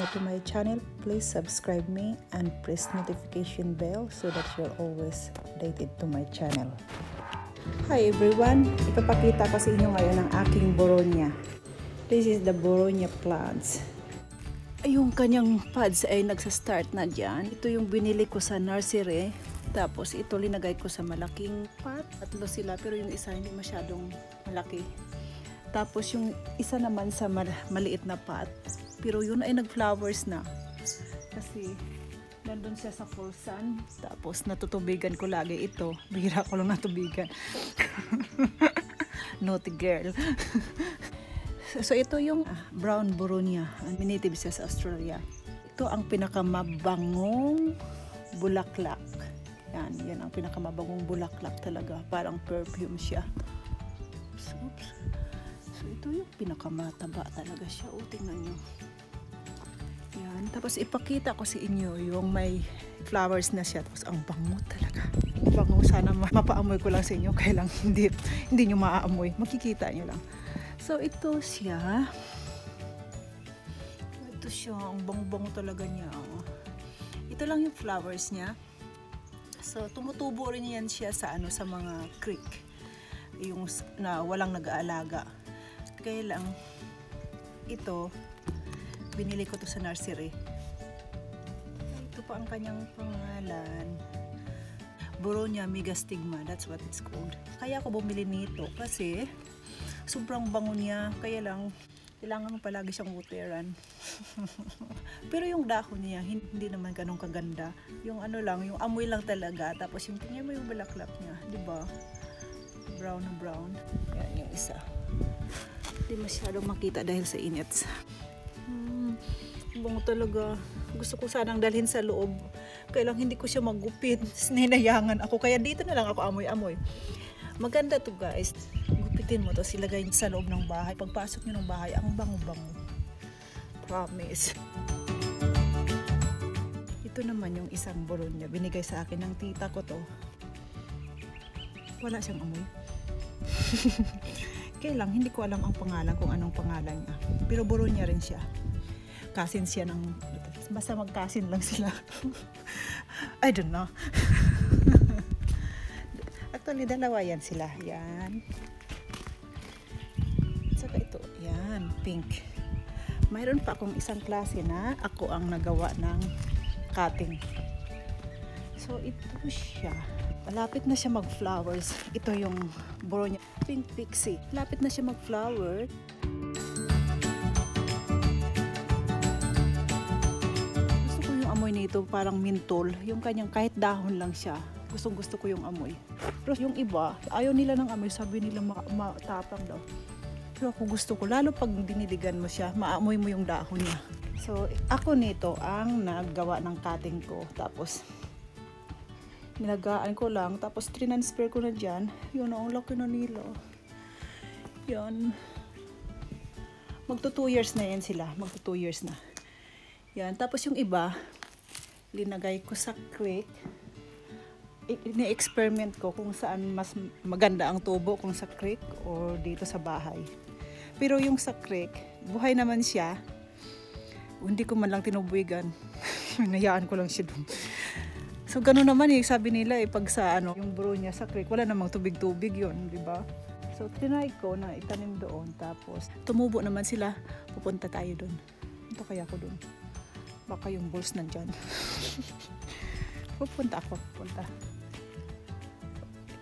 new to my channel, please subscribe me and press notification bell so that you're always updated to my channel. Hi everyone! Ipapakita ko sa inyo ngayon ang aking boronya. This is the boronya plants. Yung kanyang pods ay nagsa-start na dyan. Ito yung binili ko sa nursery. Tapos ito linagay ko sa malaking pot. Tatlo sila pero yung isa hindi masyadong malaki. Tapos yung isa naman sa maliit na pot. Pero yun ay nag-flowers na. Kasi nandun siya sa full sun. Tapos natutubigan ko lagi ito. Bihira ko lang natubigan. Naughty girl. so, ito yung brown burunia. Native siya sa Australia. Ito ang pinakamabangong bulaklak. Yan, yan ang pinakamabangong bulaklak talaga. Parang perfume siya. Oops, oops. So, ito yung pinakamataba talaga siya. O, tingnan nyo. Yan. Tapos, ipakita ko sa inyo yung may flowers na siya. Tapos, ang bango talaga. Ang bango. Sana mapaamoy ko lang sa inyo. Kaya lang hindi, hindi nyo maaamoy. Makikita nyo lang. So, ito siya. Ito siya. Ang bango-bango talaga niya. Ito lang yung flowers niya. So, tumutubo rin yan siya sa ano sa mga creek. Yung na walang nag-aalaga. Kaya lang, ito, binili ko to sa nursery. Ito pa ang kanyang pangalan. Boronia megastigma, that's what it's called. Kaya ako bumili nito kasi sobrang bango niya. Kaya lang, kailangan palagi siyang wateran. Pero yung dahon niya, hindi naman ganun kaganda. Yung ano lang, yung amoy lang talaga. Tapos yung tingnan mo yung bulaklak niya, di ba? Brown na brown. Yan yung isa. Hindi masyadong makita dahil sa init. Hmm, bango talaga. Gusto ko sanang dalhin sa loob. Kaya lang hindi ko siya magupit. Ninayangan ako. Kaya dito na lang ako amoy-amoy. Maganda to guys. Gupitin mo to. Silagay sa loob ng bahay. Pagpasok nyo ng bahay, ang bango-bango. Promise. Ito naman yung isang buron niya. Binigay sa akin ng tita ko to. Wala siyang amoy. Kaya lang, hindi ko alam ang pangalan kung anong pangalan niya. Pero buron niya rin siya. Kasin siya ng... Basta magkasin lang sila. I don't know. Actually, dalawa yan sila. Yan. Saka ito, yan, pink. Mayroon pa akong isang klase na ako ang nagawa ng cutting. So, ito siya. Malapit na siya mag-flowers. Ito yung buro niya. Pink pixie. Malapit na siya mag-flower. Gusto ko yung amoy nito parang mentol. Yung kanyang kahit dahon lang siya. Gustong gusto ko yung amoy. Pero yung iba, ayaw nila ng amoy. Sabi nila matapang daw. Pero ako gusto ko, lalo pag diniligan mo siya, maamoy mo yung dahon niya. So, ako nito ang naggawa ng cutting ko. Tapos, nilagaan ko lang. Tapos, transfer ko na dyan. Yun, ang laki na nila. Yan. Magto 2 years na yan sila. Magto 2 years na. Yan. Tapos, yung iba, linagay ko sa creek. Ini-experiment ko kung saan mas maganda ang tubo, kung sa creek or dito sa bahay. Pero yung sa creek, buhay naman siya. Hindi ko man lang tinubuigan. Nayaan ko lang siya doon. So, ganun naman eh. Sabi nila eh, pag sa ano, yung bro niya sa creek, wala namang tubig-tubig yun, di ba? So, tinry ko na itanim doon. Tapos, tumubo naman sila. Pupunta tayo doon. Punta kaya ako doon. Baka yung balls nandyan. pupunta ako, pupunta.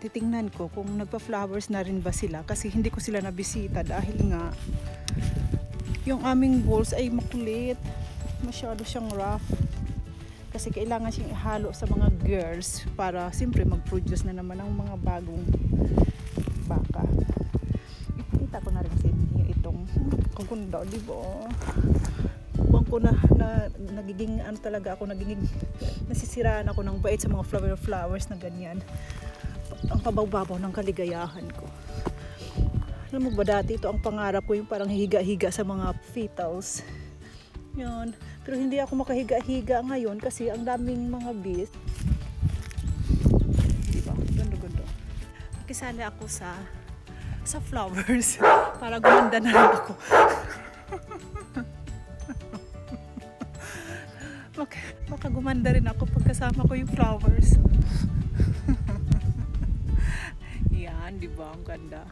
Titingnan ko kung nagpa-flowers na rin ba sila. Kasi hindi ko sila nabisita dahil nga yung aming balls ay makulit. Masyado siyang rough kasi kailangan siyang ihalo sa mga girls para siyempre mag-produce na naman ng mga bagong baka. Ipakita ko na rin sa inyo itong kagunda, di ba? Buwan ko na, na nagiging ano talaga ako, nagiging nasisiraan ako ng bait sa mga flower flowers na ganyan. Ang kabaw-babaw ng kaligayahan ko. Alam mo ba dati ito ang pangarap ko yung parang higa-higa sa mga fetals. Yan. Pero hindi ako makahiga-higa ngayon kasi ang daming mga bees. Diba? Ganda-ganda. Makisali ako sa sa flowers para gumanda na rin ako. Baka, baka gumanda rin ako pag kasama ko yung flowers. Yan, di ba? Ang ganda.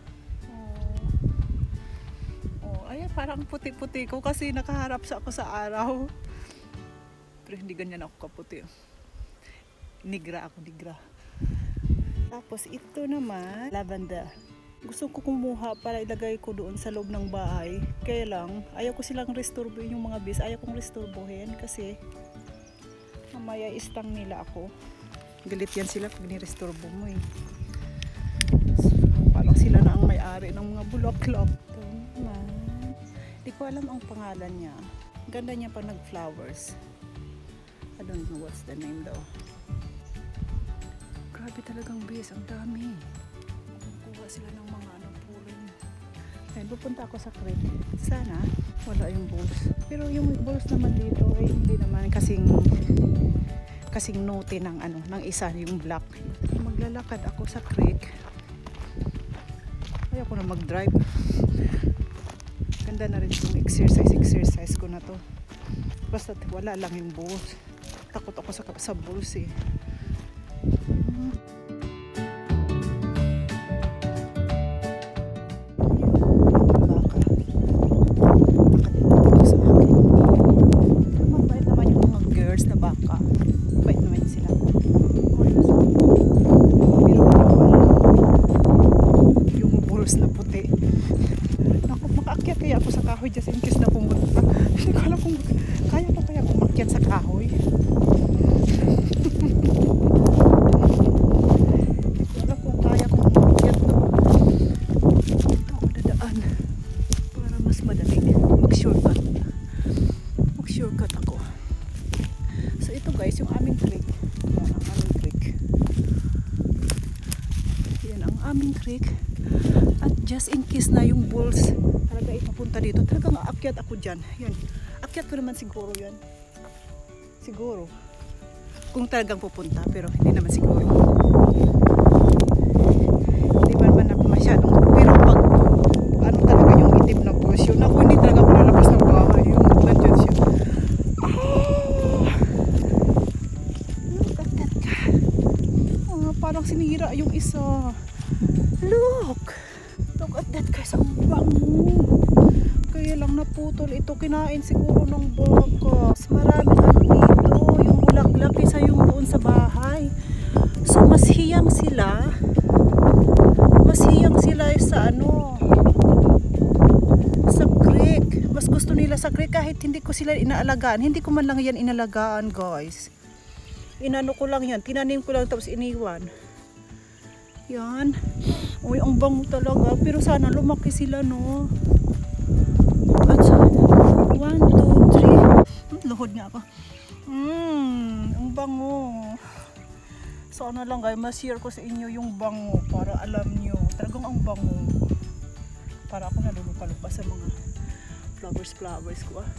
Ayan, parang puti-puti ko kasi nakaharap sa ako sa araw. Pero hindi ganyan ako kaputi. Nigra ako, nigra. Tapos ito naman, lavender. Gusto ko kumuha para ilagay ko doon sa loob ng bahay. Kaya lang, ayaw ko silang restorbohin yung mga bis. Ayaw kong restorbohin kasi mamaya istang nila ako. Galit yan sila pag nirestorbo mo eh. Parang sila na ang may-ari ng mga bulaklak. Ko alam ang pangalan niya. Ganda niya pag nag-flowers. I don't know what's the name though. Grabe talagang bis, ang dami. Kukuha sila ng mga ano puro yun. Ayun, pupunta ako sa crate. Sana wala yung balls. Pero yung balls naman dito ay hindi naman kasing kasing note ng ano ng isa yung black. Maglalakad ako sa creek. Ayaw ko na mag-drive. Ganda na rin yung exercise exercise ko na to. Basta wala lang yung balls. Takot ako sa sa balls eh. Mag-shortcut. Mag-shortcut ako. So ito guys, yung aming creek. Yan ang aming creek. Yan ang aming creek. At just in case na yung bulls talaga ipapunta dito, talagang aakyat ako dyan. Yan. Akyat ko naman siguro yan. Siguro. Kung talagang pupunta, pero hindi naman siguro. Kinain siguro ng. Mas maraming ano dito, yung bulaklak kaysa yung doon sa bahay. So mas hiyang sila. Mas hiyang sila sa ano, sa creek. Mas gusto nila sa creek kahit hindi ko sila inaalagaan. Hindi ko man lang yan inalagaan guys. Inano ko lang yan, tinanim ko lang tapos iniwan. Yan. Uy, ang bango talaga. Pero sana lumaki sila, no? At sa... One, two, three. Hmm, Luhod nga ako. Mmm, ang bango. Sana lang guys, ma-share ko sa inyo yung bango para alam nyo. Talagang ang bango. Para ako nalulupa-lupa sa mga flowers-flowers ko ah.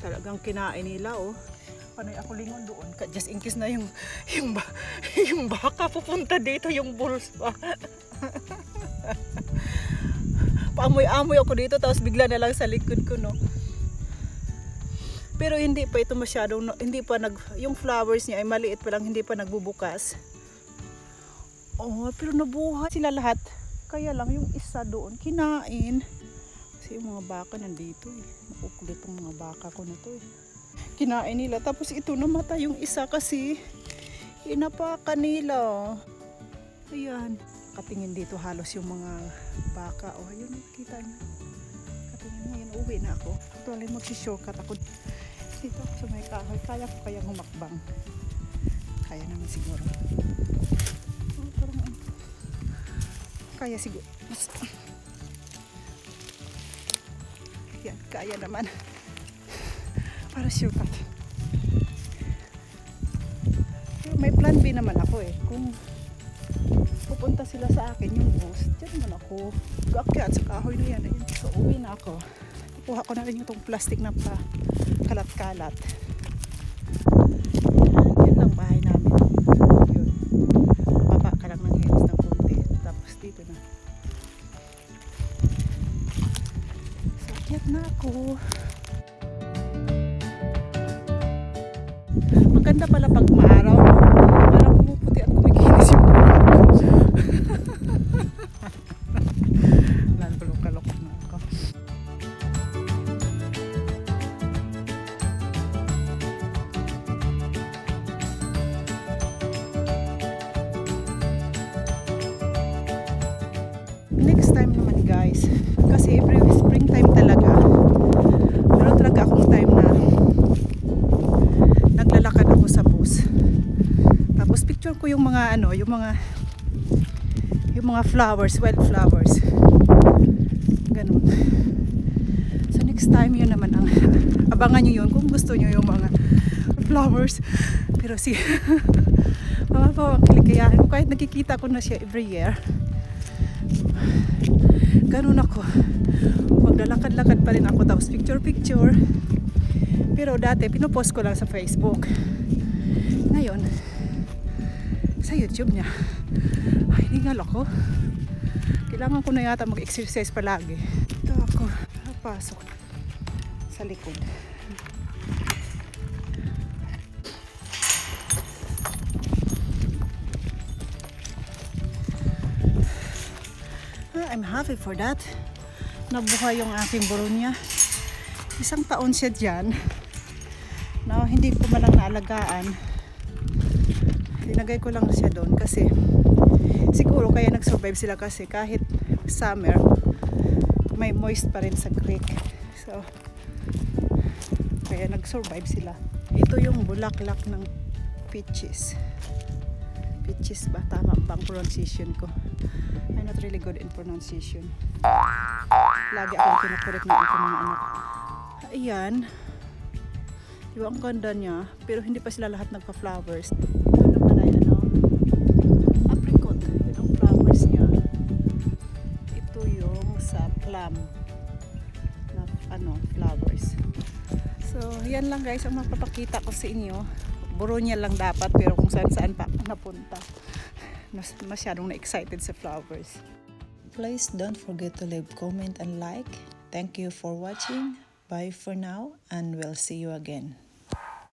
Talagang kinain nila oh. Panay ako lingon doon. Just in case na yung yung, yung baka pupunta dito yung bulls pa. Paamoy-amoy ako dito tapos bigla na lang sa likod ko no. Pero hindi pa ito masyadong hindi pa nag yung flowers niya ay maliit pa lang hindi pa nagbubukas. Oh, pero nabuhay sila lahat. Kaya lang yung isa doon kinain. Kasi yung mga baka nandito eh. Nakukulit yung mga baka ko na to eh kinain nila. Tapos ito namatay yung isa kasi inapakan nila. Ayan. Katingin dito halos yung mga baka. O, ayun, kita niyo. Katingin ngayon, uwi na ako. Actually, magsishortcut ako. Dito sa may kahoy. Kaya ko kayang humakbang. Kaya naman siguro. Oh, parang ano. Kaya siguro. Mas... Yan, kaya naman para shortcut. May plan B naman ako eh. Kung pupunta sila sa akin yung bus, dyan naman ako. Gaakyat sa kahoy na yan. Ayun. So uwi na ako. Kuha ko na rin yung plastic na pa kalat-kalat. Tapos picture ko yung mga ano, yung mga yung mga flowers, wildflowers. Ganun. So next time yun naman ang abangan nyo yun kung gusto nyo yung mga flowers. Pero si Mama po ang kiligayahan ko kahit nakikita ko na siya every year. Ganun ako. Maglalakad-lakad pa rin ako tapos picture-picture. Pero dati, pinopost ko lang sa Facebook. Ngayon, sa YouTube niya. Ay, hingal ako. Kailangan ko na yata mag-exercise palagi. Ito ako, papasok sa likod. Ah, I'm happy for that. Nabuhay yung aking burunya. Isang taon siya dyan na hindi ko malang naalagaan. Linagay ko lang siya doon kasi siguro kaya nag-survive sila kasi kahit summer may moist pa rin sa creek. So, kaya nag-survive sila. Ito yung bulaklak ng peaches. Peaches ba? Tama ba ang pronunciation ko? I'm not really good in pronunciation. Lagi akong kinukorek ng aking mga anak. Ayan. Diba ang ganda niya? Pero hindi pa sila lahat nagpa-flowers. Ito sa plum na ano, flowers. So, yan lang guys ang mapapakita ko sa inyo. Buro niya lang dapat pero kung saan saan pa ako napunta. Mas, masyadong na-excited sa flowers. Please don't forget to leave comment and like. Thank you for watching. Bye for now and we'll see you again.